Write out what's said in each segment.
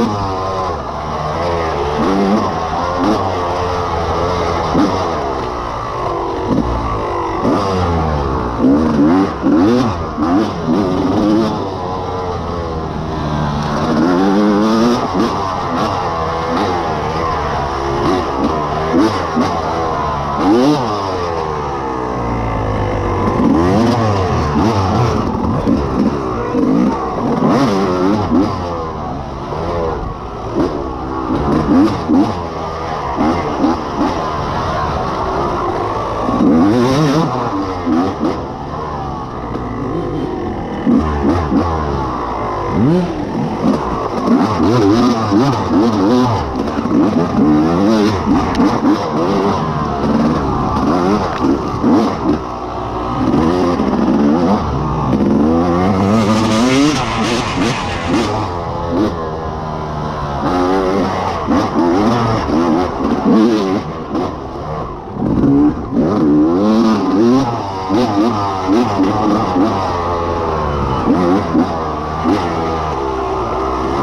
Yeah. Yeah.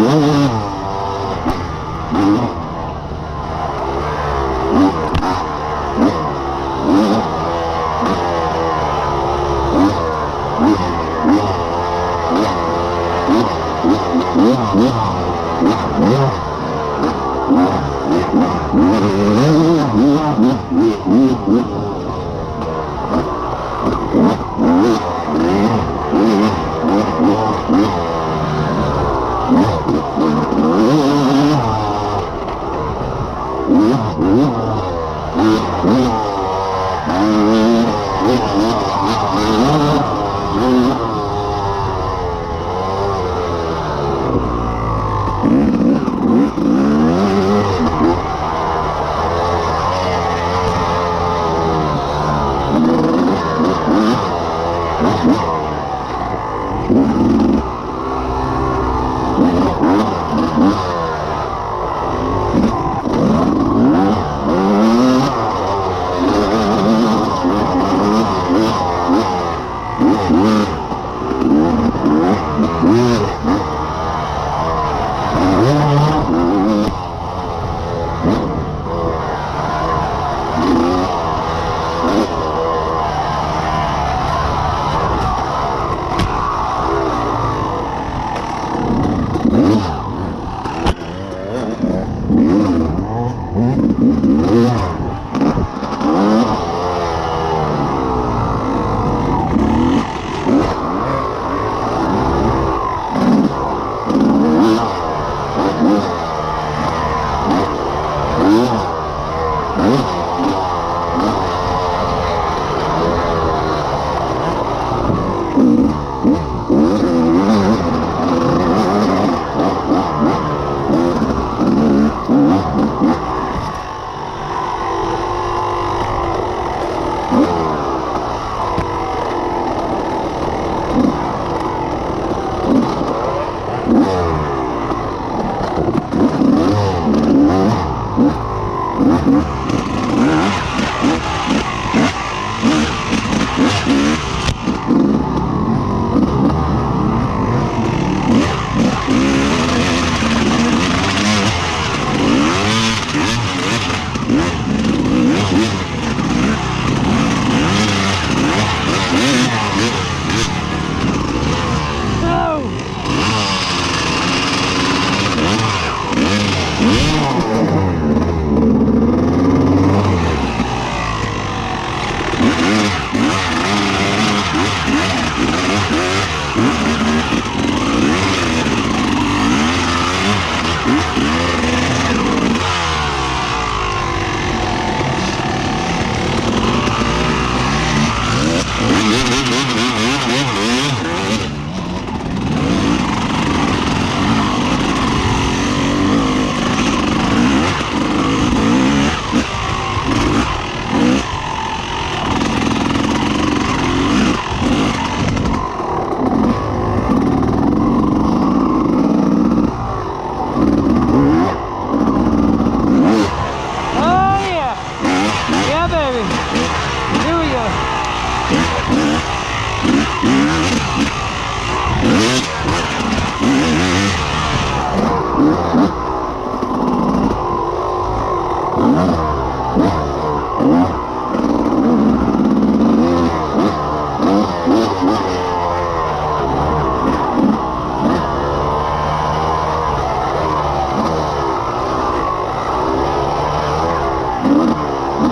Whoa.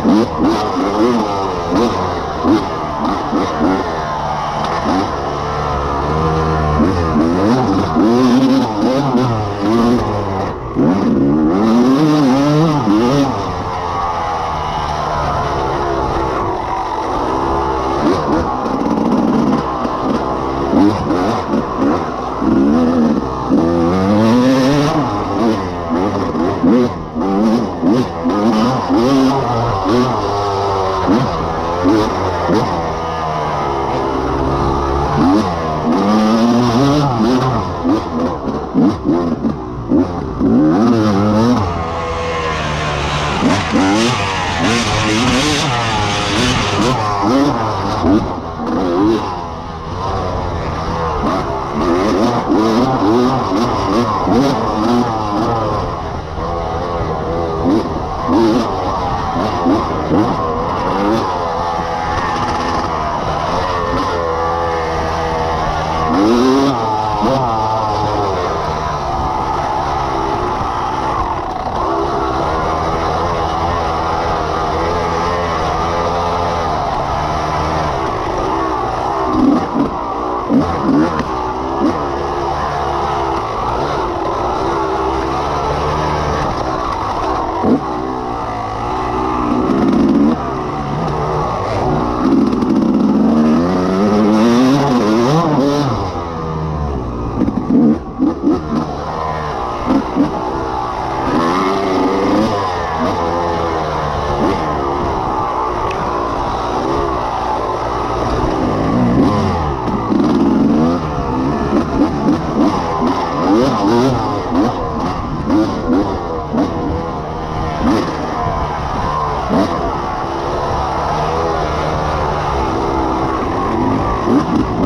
Thank you. Oh, Mm-hmm.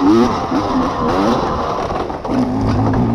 التوفيق والإخلاص والمنة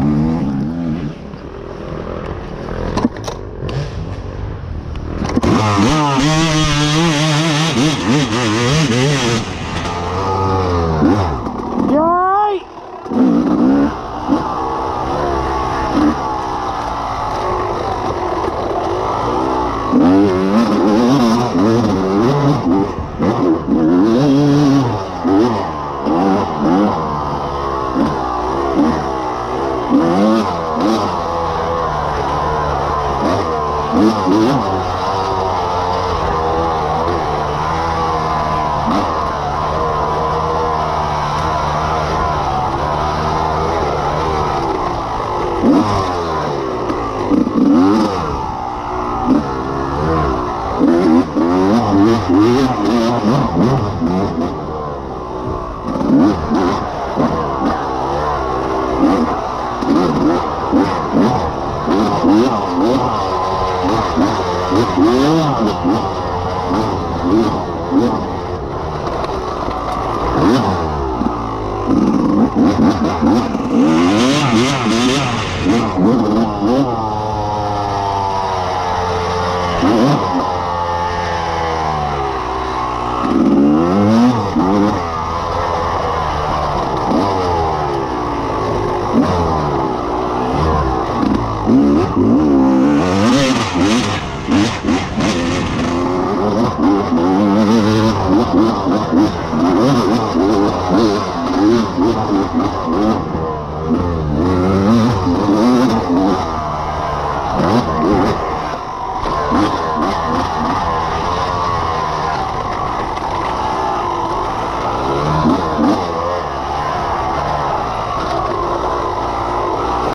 Yeah.